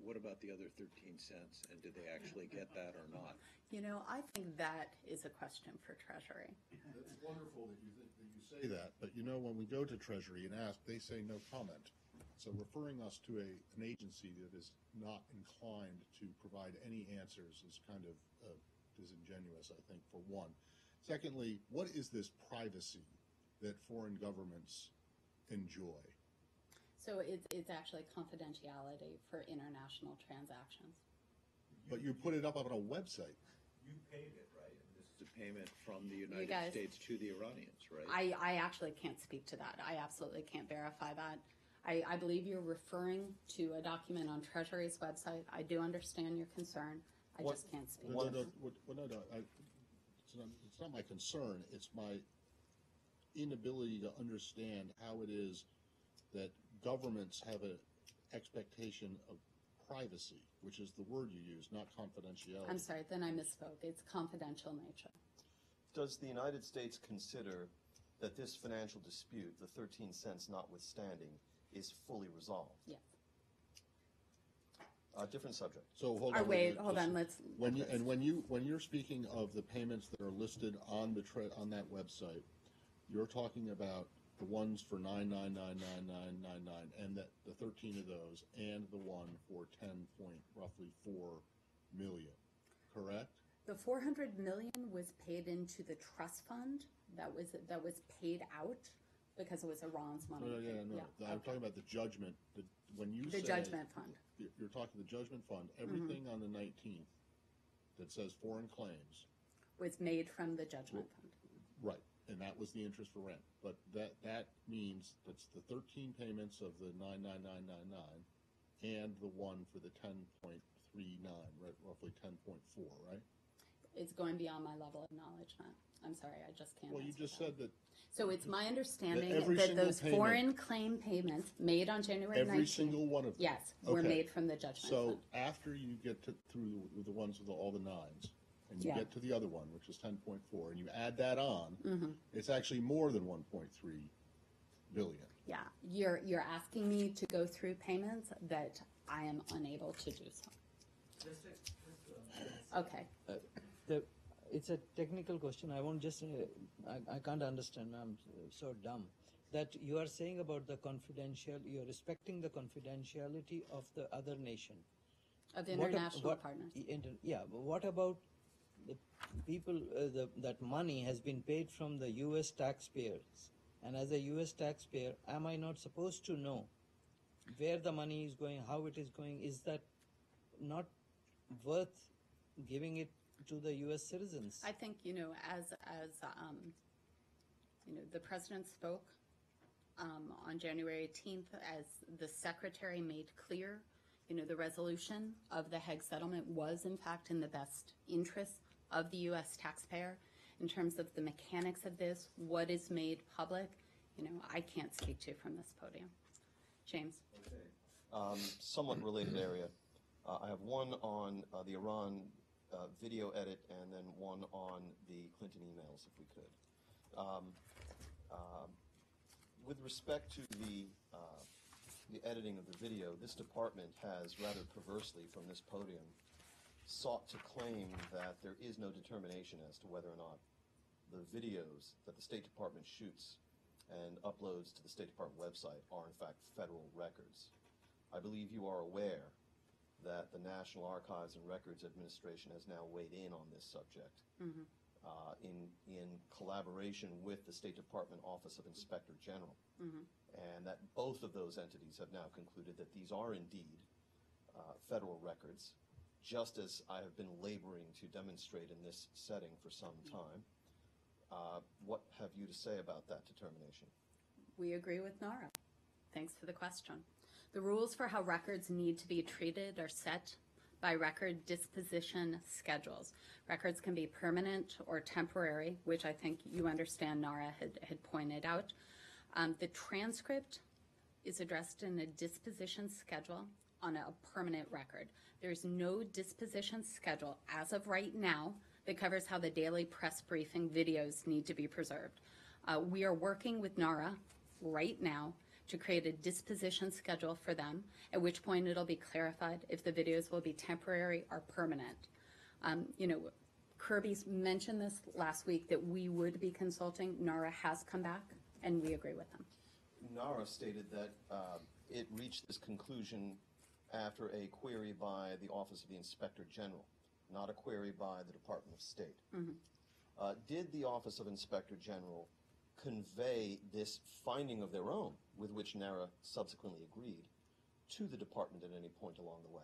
what about the other 13 cents? And did they actually get that or not? You know, I think that is a question for Treasury. It's wonderful that you, that you say that, but you know, when we go to Treasury and ask, they say no comment. So referring us to a, an agency that is not inclined to provide any answers is kind of uh, disingenuous, I think, for one. Secondly, what is this privacy that foreign governments enjoy? So it's, it's actually confidentiality for international transactions. but you put it up on a website. You paid it, right? And this is a payment from the United guys- States to the Iranians, right? I, I actually can't speak to that. I absolutely can't verify that. I, I believe you're referring to a document on Treasury's website. I do understand your concern. I What- just can't speak. No, to no, it. no, what- well, no, no, I, it's not, it's not my concern, it's my inability to understand how it is that governments have an expectation of privacy, which is the word you use, not confidentiality. I'm sorry, then I misspoke. It's confidential nature. Does the United States consider that this financial dispute, the 13 cents notwithstanding, is fully resolved? Yes. A different subject. So hold Or on. wait, hold listen. on, let's- When you, and when you, when you're speaking of the payments that are listed on the tre, on that website, you're talking about the ones for nine nine nine nine nine nine nine, and that, the thirteen of those, and the one for ten point roughly four million, correct? The four hundred million was paid into the trust fund. That was, that was paid out because it was Iran's money. No, no, yeah, no, Yeah, I'm okay. talking about the judgment, the, when you The say. judgment fund. You're, talking the judgment fund, Mm-hmm. everything on the nineteenth that says foreign claims, Was made from the judgment fund. Right, and that was the interest for rent, but that, that means that's the thirteen payments of the nine nine nine nine nine and the one for the ten point three nine, right, roughly ten point four, right? It's going beyond my level of knowledge, Matt. I'm sorry, I just can't Well, you answer just that. said that So it's my understanding every that single those payment- foreign claim payments made on January every nineteenth. single one of them. Yes, were Okay. made from the judgment So fund. after you get to, through with the ones with all the nines, and you Yeah. get to the other one, which is ten point four, and you add that on, Mm-hmm. it's actually more than one point three billion. Yeah, you're, you're asking me to go through payments that I am unable to do so. Okay, Uh, the, it's a technical question. I won't just, uh, I, I can't understand. I'm so dumb. That you are saying about the confidential, you're respecting the confidentiality of the other nation. of the international what- partners. inter- Yeah, but what about the people, uh, the, that money has been paid from the US taxpayers? And as a US taxpayer, am I not supposed to know where the money is going, how it is going? Is that not worth giving it to the US citizens? I think, you know, as, as, um, you know, the president spoke, um, on January eighteenth, as the secretary made clear, you know, the resolution of the Hague settlement was in fact in the best interest of the US taxpayer. In terms of the mechanics of this, what is made public, you know, I can't speak to from this podium. James? Um, somewhat related area. Uh, I have one on uh, the Iran uh, video edit and then one on the Clinton emails, if we could. Um, um, with respect to the uh, the editing of the video, this department has rather perversely, from this podium, sought to claim that there is no determination as to whether or not the videos that the State Department shoots and uploads to the State Department website are in fact federal records. I believe you are aware that the National Archives and Records Administration has now weighed in on this subject uh, in, in collaboration with the State Department Office of Inspector General. And that both of those entities have now concluded that these are indeed uh, federal records, just as I have been laboring to demonstrate in this setting for some time. Uh, What have you to say about that determination? We agree with NARA. Thanks for the question. The rules for how records need to be treated are set by record disposition schedules. Records can be permanent or temporary, which I think you understand NARA had, had pointed out. Um, the transcript is addressed in a disposition schedule on a permanent record. There's no disposition schedule as of right now that covers how the daily press briefing videos need to be preserved. Uh, we are working with NARA right now to create a disposition schedule for them, at which point it'll be clarified if the videos will be temporary or permanent. Um, you know, Kirby's mentioned this last week that we would be consulting. NARA has come back, and we agree with them. NARA stated that uh, it reached this conclusion after a query by the Office of the Inspector General, not a query by the Department of State. Uh, Did the Office of Inspector General convey this finding of their own, with which NARA subsequently agreed, to the department at any point along the way?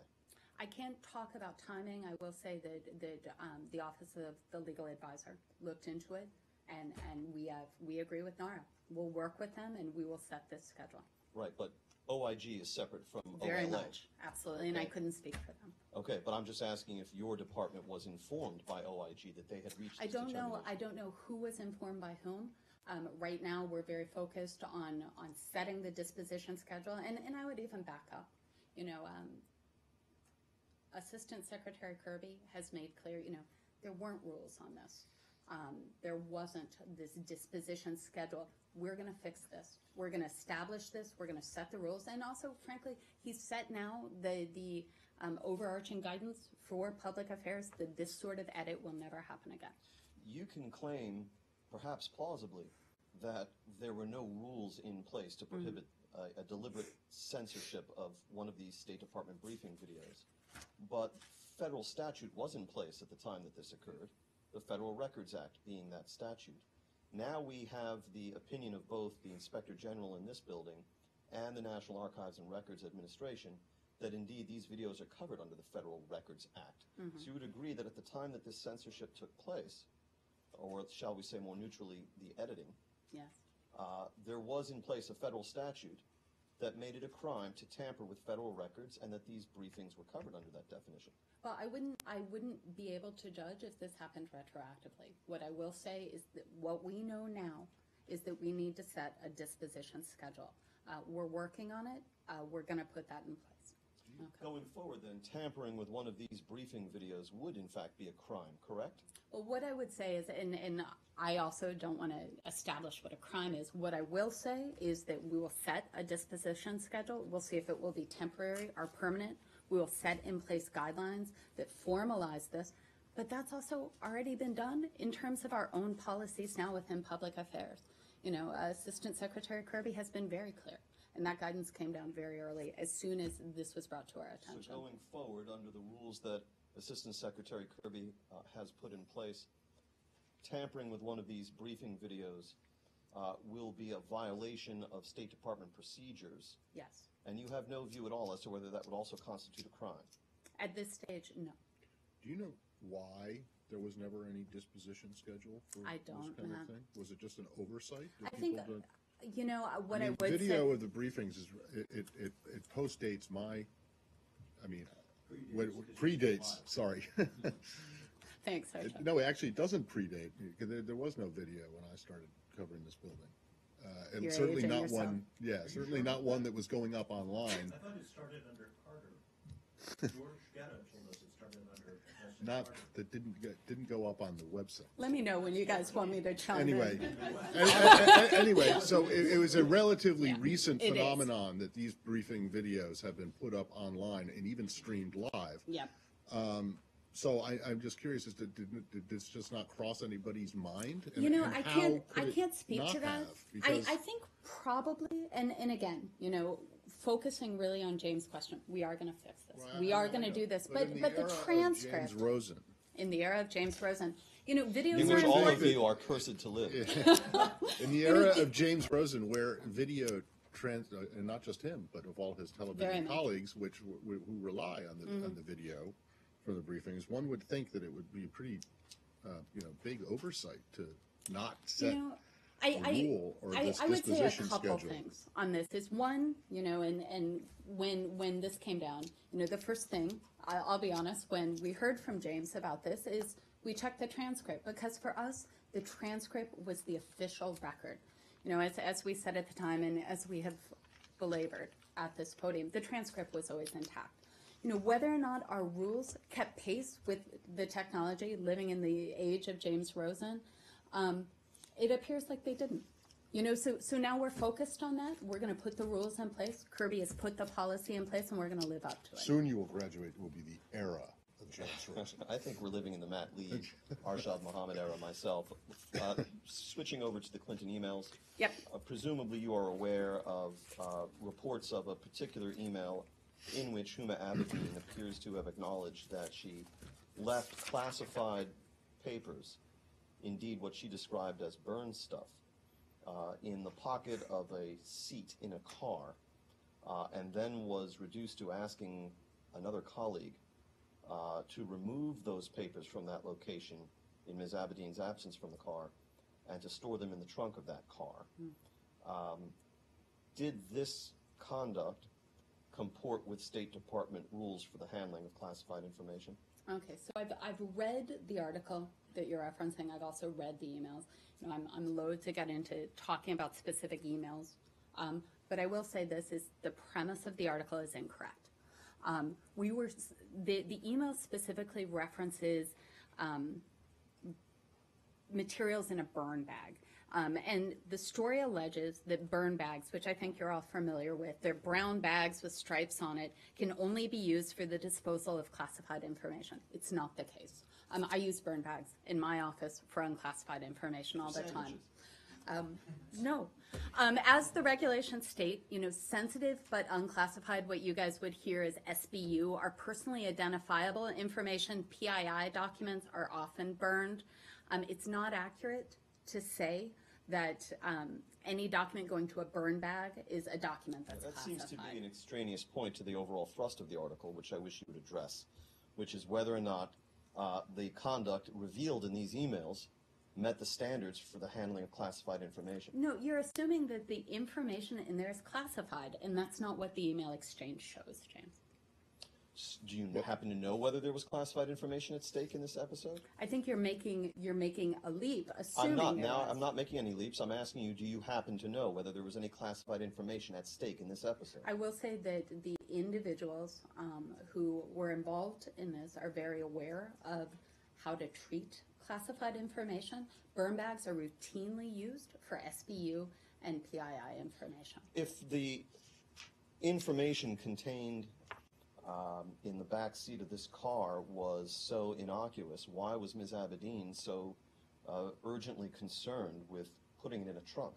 I can't talk about timing. I will say that, that um, the Office of the Legal Advisor looked into it, and, and we have, we agree with NARA. We'll work with them, and we will set this schedule. Right, but OIG is separate from OLA. Very much, absolutely, and I couldn't speak for them. Okay, but I'm just asking if your department was informed by OIG that they had reached I this don't know, determination. I don't know who was informed by whom. Um, right now, we're very focused on, on setting the disposition schedule, and, and I would even back up. You know, um, Assistant Secretary Kirby has made clear, you know, there weren't rules on this. Um, there wasn't this disposition schedule. We're gonna fix this. We're gonna establish this. We're gonna set the rules. And also, frankly, he's set now the, the, um, overarching guidance for public affairs that this sort of edit will never happen again. You can claim, perhaps plausibly, that there were no rules in place to prohibit mm. a, a deliberate censorship of one of these State Department briefing videos. But federal statute was in place at the time that this occurred, the Federal Records Act being that statute. Now we have the opinion of both the Inspector General in this building and the National Archives and Records Administration that indeed these videos are covered under the Federal Records Act. Mm-hmm. So you would agree that at the time that this censorship took place, or shall we say more neutrally, the editing, Yes. uh, there was in place a federal statute that made it a crime to tamper with federal records and that these briefings were covered under that definition. Well, I wouldn't, I wouldn't be able to judge if this happened retroactively. What I will say is that what we know now is that we need to set a disposition schedule. Uh, we're working on it. Uh, we're gonna put that in place. Okay. Going forward then, tampering with one of these briefing videos would in fact be a crime, correct? Well, what I would say is, and, and I also don't want to establish what a crime is. What I will say is that we will set a disposition schedule. We'll see if it will be temporary or permanent. We will set in place guidelines that formalize this. But that's also already been done in terms of our own policies now within public affairs. You know, Assistant Secretary Kirby has been very clear, and that guidance came down very early as soon as this was brought to our attention. So going forward, under the rules that Assistant Secretary Kirby uh, has put in place, tampering with one of these briefing videos uh, will be a violation of State Department procedures, Yes. and you have no view at all as to whether that would also constitute a crime. At this stage, no. Do you know why there was never any disposition schedule for I this don't kind know. of thing? Was it just an oversight? Did I think, people don't- you know, uh, what I I mean, would say. video of the briefings is, it, it, it, it postdates my, I mean, when- predates, sorry. Thanks, It- Sergeant. No, it actually doesn't predate, because there, there was no video when I started covering this building. Uh, and You're certainly not yourself. one, yeah, certainly not one that was going up online. I thought it started under Carter. George Gedda told us it started under President Not, that didn't get, didn't go up on the website. Let me know when you guys want me to chime in. Anyway, anyway, so it, it was a relatively recent it is. phenomenon that these briefing videos have been put up online and even streamed live. Yep. Um, so I, I'm just curious, as to, did, did this just not cross anybody's mind? And- You know, and I how can't, could I it can't speak not to that. have? I, Because- I think probably, and, and again, you know, focusing really on James' question, we are gonna fix this. Well, We I- are I gonna do this, in but, but the era of transcript, James Rosen, in the era of James Rosen, you know, videos In are which all of you are cursed to live. in the era of James Rosen, where video trans, uh, and not just him, but of all his television much. Mm-hmm. colleagues, which w- w- who rely on the on the video for the briefings, one would think that it would be a pretty, uh, you know, big oversight to not You set. know, I, I, rule or I, would say a couple schedule. things on this. Is one, you know, and and when when this came down, you know, the first thing I, I'll be honest, when we heard from James about this, is we checked the transcript because for us, the transcript was the official record. You know, as as we said at the time, and as we have belabored at this podium, the transcript was always intact. You know, whether or not our rules kept pace with the technology living in the age of James Rosen, um, it appears like they didn't. You know, so, so now we're focused on that. We're gonna put the rules in place. Kirby has put the policy in place and we're gonna live up to it. Soon you will graduate, will be the era of James Rosen. I think we're living in the Matt Lee, Arshad Mohammed era myself. Uh, switching over to the Clinton emails. Yep. Uh, presumably you are aware of uh, reports of a particular email in which Huma Abedin appears to have acknowledged that she left classified papers, indeed what she described as burned stuff, uh, in the pocket of a seat in a car, uh, and then was reduced to asking another colleague uh, to remove those papers from that location in Ms. Abedin's absence from the car and to store them in the trunk of that car. Um, did this conduct comport with State Department rules for the handling of classified information? Okay, so I've, I've read the article that you're referencing. I've also read the emails. You know, I'm, I'm loath to get into talking about specific emails. Um, but I will say this is the premise of the article is incorrect. Um, we were, the, the email specifically references, um, materials in a burn bag. Um, and the story alleges that burn bags, which I think you're all familiar with, they're brown bags with stripes on it, can only be used for the disposal of classified information. It's not the case. Um, I use burn bags in my office for unclassified information all the time. Um, no. Um, as the regulations state, you know, sensitive but unclassified, what you guys would hear as SBU, are personally identifiable information. PII documents are often burned. Um, it's not accurate to say that um, any document going to a burn bag is a document that's That seems to be an extraneous point to the overall thrust of the article, which I wish you would address, which is whether or not uh, the conduct revealed in these emails met the standards for the handling of classified information. No, you're assuming that the information in there is classified, and that's not what the email exchange shows, James. S- Do you happen to know whether there was classified information at stake in this episode? I think you're making you're making a leap, I'm not there now. was. I'm not making any leaps. I'm asking you: Do you happen to know whether there was any classified information at stake in this episode? I will say that the individuals um, who were involved in this are very aware of how to treat classified information. Burn bags are routinely used for SBU and PII information. If the information contained um, in the back seat of this car was so innocuous, why was Ms. Abedin so uh, urgently concerned with putting it in a trunk?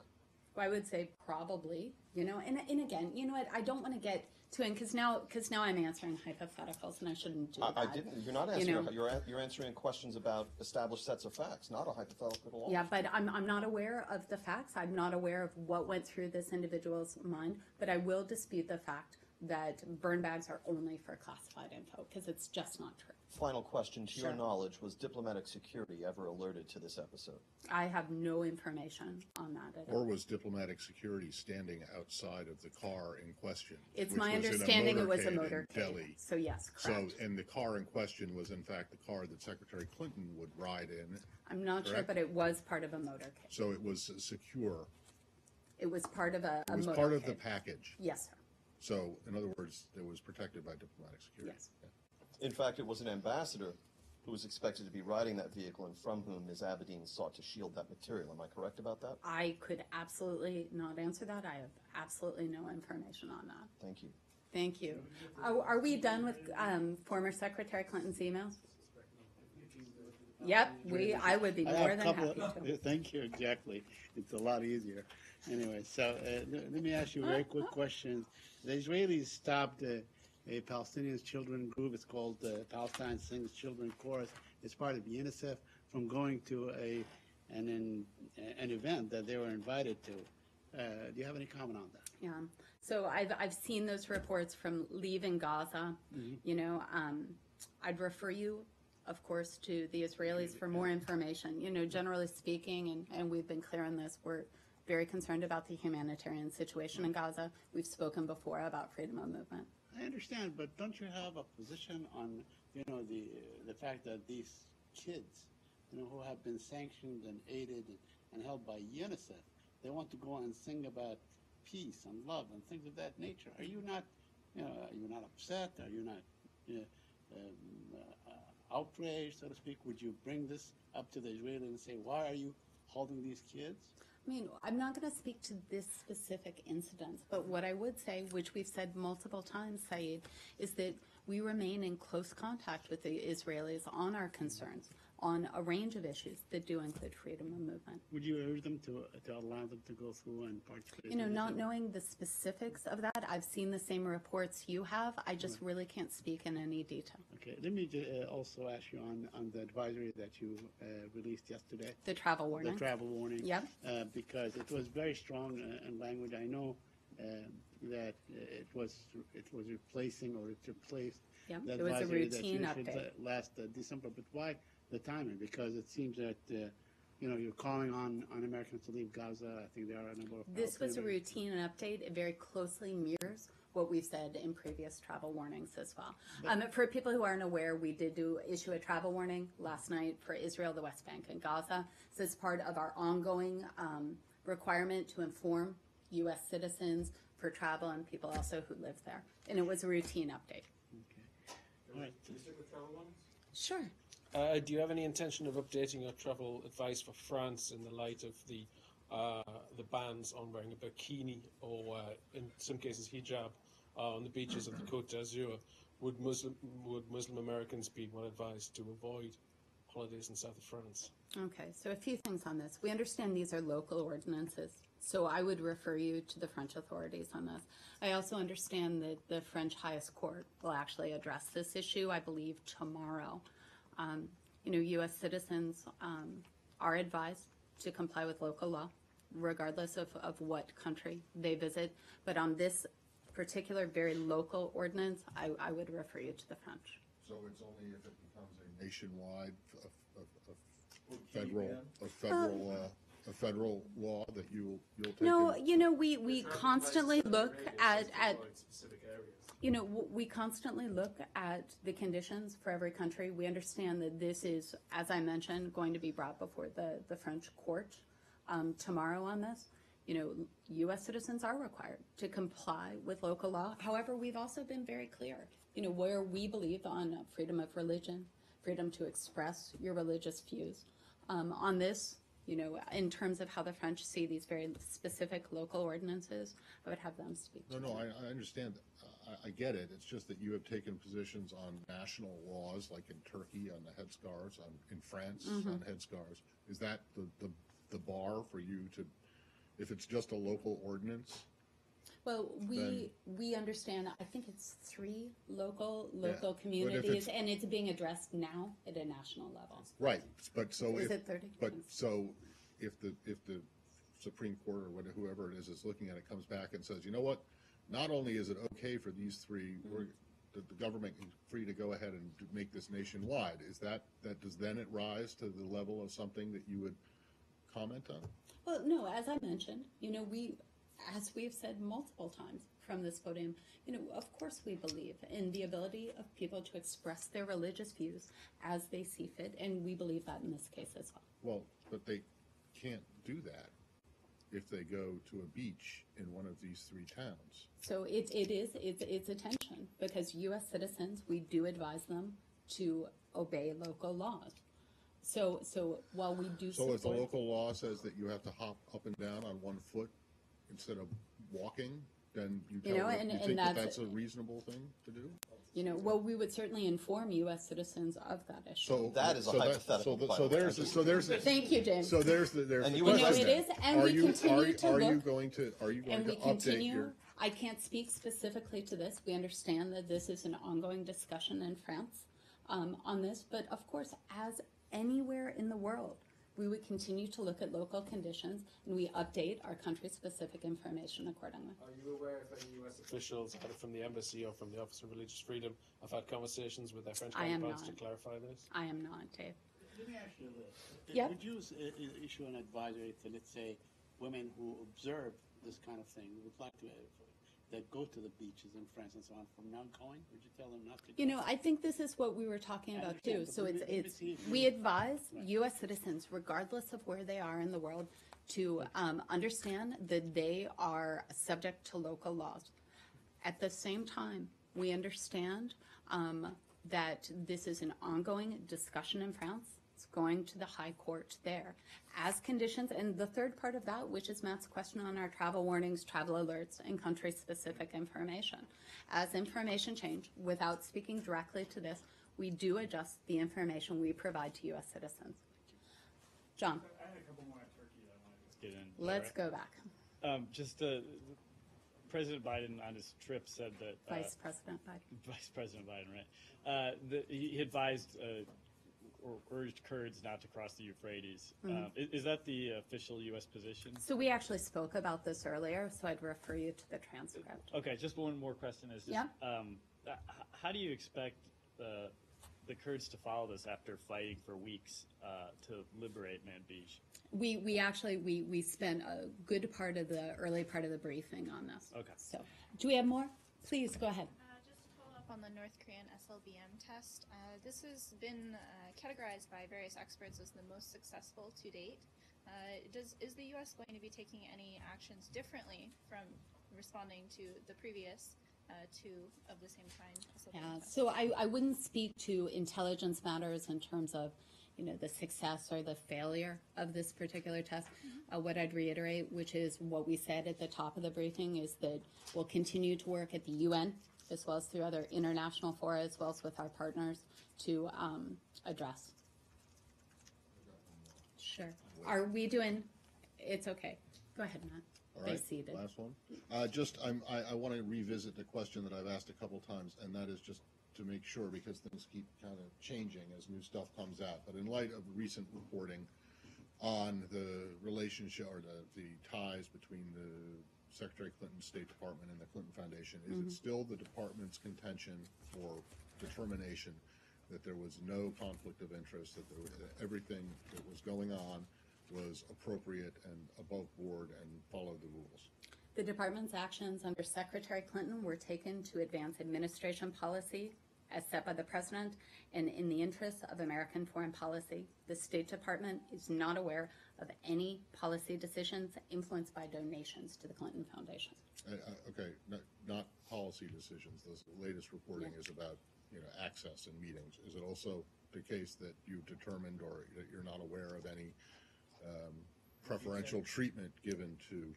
I would say probably, you know, and, and again, you know what, I don't want to get too in, because now, because now I'm answering hypotheticals and I shouldn't do I, that. I didn't. You're not You answering. know. you're you're answering questions about established sets of facts, not a hypothetical at all. Yeah, but I'm, I'm not aware of the facts. I'm not aware of what went through this individual's mind, but I will dispute the fact that burn bags are only for classified info, because it's just not true. Final question: To Sure. your knowledge, was diplomatic security ever alerted to this episode? I have no information on that at Or all. was diplomatic security standing outside of the car in question? It's my was in a understanding it was a motorcade. Delhi. So yes, correct. So, and the car in question was in fact the car that Secretary Clinton would ride in. I'm not sure, but it was part of a motorcade. So it was secure. It was part of a, a It was part of the package. Yes, sir. So, in other words, it was protected by diplomatic security. Yes. In fact, it was an ambassador who was expected to be riding that vehicle and from whom Ms. Abedin sought to shield that material. Am I correct about that? I could absolutely not answer that. I have absolutely no information on that. Thank you. Thank you. Are, are we done with um, former Secretary Clinton's emails? Yep, we, I would be more than happy of- to. Thank you, exactly. It's a lot easier. Anyway, so uh, let me ask you a very quick question. The Israelis stopped uh, a Palestinian children group, it's called uh, Palestine Sings Children Chorus. It's part of UNICEF from going to a, an, an, an event that they were invited to. Uh, Do you have any comment on that? Yeah, so I've, I've seen those reports from Leaving Gaza. You know, um, I'd refer you, of course, to the Israelis for more information. You know, generally speaking, and, and we've been clear on this, we're very concerned about the humanitarian situation in Gaza. We've spoken before about freedom of movement. I understand, but don't you have a position on, you know, the the fact that these kids, you know, who have been sanctioned and aided and, held by UNICEF, they want to go and sing about peace and love and things of that nature. Are you not, you know, are you not upset? Are you not you know, um, uh, outraged, so to speak? Would you bring this up to the Israelis and say, why are you holding these kids? I mean, I'm not going to speak to this specific incident, but what I would say, which we've said multiple times, Saeed, is that we remain in close contact with the Israelis on our concerns on a range of issues that do include freedom of movement. Would you urge them to to allow them to go through and participate? You know, not knowing the specifics of that, I've seen the same reports you have. I just really can't speak in any detail. Okay, let me uh, also ask you on, on the advisory that you uh, released yesterday. The travel warning. The travel warning. Yep. Uh, because it was very strong uh, in language. I know um, that uh, it was, it was replacing or it replaced Yeah, it was a routine you should, update. uh, Last uh, December, but why the timing? Because it seems that, uh, you know, you're calling on, on Americans to leave Gaza. I think there are a number of. This was a Palestinians. routine update. It very closely mirrors what we've said in previous travel warnings as well. Um, for people who aren't aware, we did do issue a travel warning last night for Israel, the West Bank, and Gaza. So it's part of our ongoing um, requirement to inform U.S. citizens for travel and people also who live there. And it was a routine update. All right. Can we stick with travel ones? Sure. Uh, do you have any intention of updating your travel advice for France in the light of the uh, the bans on wearing a bikini or, uh, in some cases, hijab uh, on the beaches of the Côte d'Azur? Would Muslim would Muslim Americans be well advised to avoid holidays in south of France? Okay, so a few things on this. We understand these are local ordinances, so I would refer you to the French authorities on this. I also understand that the French highest court will actually address this issue, I believe, tomorrow. Um, you know, U.S. citizens um, are advised to comply with local law, regardless of, of what country they visit. But on this particular very local ordinance, I, I would refer you to the French. So it's only if it becomes a nationwide, f- federal, a federal, uh, a federal law that you'll, you'll take? No, in- you know, we, we constantly look at, at specific areas. You know, we constantly look at the conditions for every country. We understand that this is, as I mentioned, going to be brought before the, the French court um, tomorrow on this. You know, U.S. citizens are required to comply with local law. However, we've also been very clear, you know, where we believe on freedom of religion, freedom to express your religious views. Um, on this, you know, in terms of how the French see these very specific local ordinances, I would have them speak No, to no. I, I understand, Uh, I, I get it, it's just that you have taken positions on national laws, like in Turkey on the headscarves, on, in France Mm-hmm. on headscarves. Is that the, the, the bar for you to, if it's just a local ordinance? Well, we, we understand, I think it's three local, local but if communities, it's- and it's being addressed now at a national level. Right, but so Is if. it 30? But so if the, if the Supreme Court or whatever, whoever it is is looking at it, comes back and says, you know what? Not only is it okay for these three, the, the government is free to go ahead and make this nationwide, is that, that, does then it rise to the level of something that you would comment on? Well, no, as I mentioned, you know, we, as we've said multiple times from this podium, you know, of course we believe in the ability of people to express their religious views as they see fit, and we believe that in this case as well. Well, but they can't do that if they go to a beach in one of these three towns. So it, it is, it's, it's a tension, because U.S. citizens, we do advise them to obey local laws. So, so while we do So if the support- local law says that you have to hop up and down on one foot instead of walking, then you You tell, know, them- and- you and think that that's- that's a reasonable thing to do? You know, well, we would certainly inform U.S. citizens of that issue. So That is a so hypothetical, So, the- by so the way. there's, so there's, the- Thank you, James. so there's the, there's And the you would question. It is, and Are we you- continue are you- to Are you look- going to, are you going And to we update continue, your? I can't speak specifically to this. We understand that this is an ongoing discussion in France um, on this, but of course, as anywhere in the world, we would continue to look at local conditions and we update our country-specific information accordingly. Are you aware if any U.S. officials, either from the embassy or from the Office of Religious Freedom, have had conversations with their French I am counterparts to not. clarify this? I am not, Dave. Let me ask you this. Yep. Would you s- i- i- issue an advisory to, let's say, women who observe this kind of thing, would like to, uh, that go to the beaches in France and so on, from not going? Would you tell them not to? You know, I think this is what we were talking about too. So it's, it's, we advise Right. US citizens, regardless of where they are in the world, to um, understand that they are subject to local laws. At the same time, we understand um, that this is an ongoing discussion in France. Going to the high court there. As conditions, and the third part of that, which is Matt's question on our travel warnings, travel alerts, and country-specific information. As information change, without speaking directly to this, we do adjust the information we provide to U.S. citizens. John, I had a couple more on Turkey that I wanted to get in. Let's right? go back. Um, just, uh, President Biden on his trip said that. uh, Vice President Biden. Vice President Biden, right? Uh, the, he advised uh, urged Kurds not to cross the Euphrates. Mhm. Um, is, is that the official U.S. position? So we actually spoke about this earlier, so I'd refer you to the transcript. Okay, just one more question is just, Yeah. um, uh, how do you expect the, the Kurds to follow this after fighting for weeks uh, to liberate Manbij? We, we actually, we, we spent a good part of the early part of the briefing on this. Okay. So, do we have more? Please, go ahead. Uh, just to follow up on the North Korean SLBM test, uh, this has been uh, categorized by various experts as the most successful to date. Uh, does is the U.S. going to be taking any actions differently from responding to the previous uh, two of the same kind? Yeah, so I, I wouldn't speak to intelligence matters in terms of, you know, the success or the failure of this particular test. Uh, what I'd reiterate, which is what we said at the top of the briefing, is that we'll continue to work at the UN as well as through other international fora, as well as with our partners to um, address. Sure. Are we doing? It's okay. Go ahead, Matt. All Stay right, seated. last one. Uh, just, I'm, I, I want to revisit the question that I've asked a couple times, and that is just to make sure, because things keep kind of changing as new stuff comes out. But in light of recent reporting on the relationship or the, the ties between the Secretary Clinton's State Department and the Clinton Foundation, is it mm-hmm. still the department's contention or determination that there was no conflict of interest, that there, that everything that was going on was appropriate and above board and followed the rules? The department's actions under Secretary Clinton were taken to advance administration policy as set by the president and in the interests of American foreign policy. The State Department is not aware of any policy decisions influenced by donations to the Clinton Foundation. I- I- Okay, not, not policy decisions, this latest reporting Yeah. is about, you know, access and meetings. Is it also the case that you've determined or that you're not aware of any um, preferential treatment given to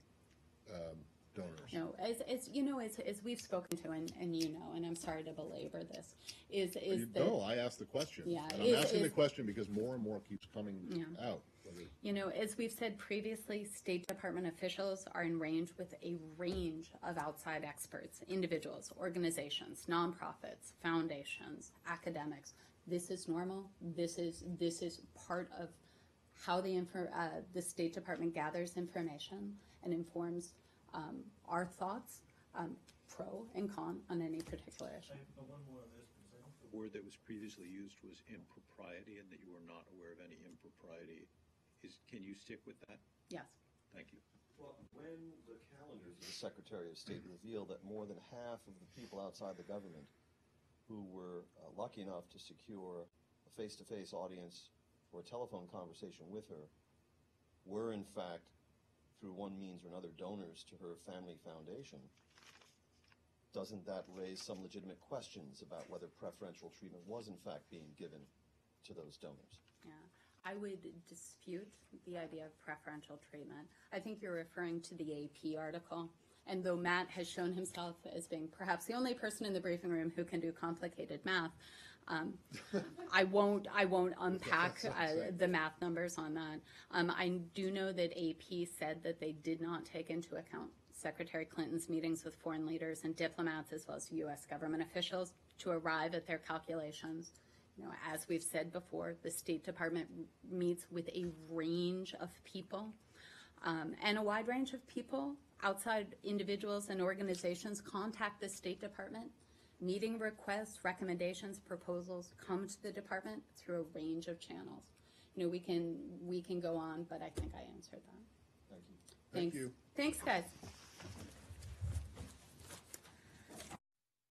um, donors? No, as, as, you know, as, as we've spoken to, and, and you know, and I'm sorry to belabor this, is, is You- that. No, I asked the question. Yeah, And I'm is- asking the question because more and more keeps coming Yeah. out. Whether- You know, as we've said previously, State Department officials are in range with a range of outside experts, individuals, organizations, nonprofits, foundations, academics. This is normal. This is this is part of how the info, uh, the State Department gathers information and informs um, our thoughts, um, pro and con, on any particular issue. one more on this, because I think The word that was previously used was impropriety, and that you were not aware of any impropriety. Is, can you stick with that? Yes. Thank you. Well, when the calendars of the Secretary of State reveal that more than half of the people outside the government who were uh, lucky enough to secure a face-to-face audience or a telephone conversation with her were in fact, through one means or another, donors to her family foundation, doesn't that raise some legitimate questions about whether preferential treatment was in fact being given to those donors? I would dispute the idea of preferential treatment. I think you're referring to the AP article. And though Matt has shown himself as being perhaps the only person in the briefing room who can do complicated math, um, I won't. I won't unpack uh, the math numbers on that. Um, I do know that AP said that they did not take into account Secretary Clinton's meetings with foreign leaders and diplomats, as well as U.S. government officials, to arrive at their calculations. You know, as we've said before, the State Department meets with a range of people um, and a wide range of people, outside individuals and organizations, contact the State Department. Meeting requests, recommendations, proposals come to the department through a range of channels. You know, we can we can go on, but I think I answered that. Thank you. Thank you. Thanks, guys.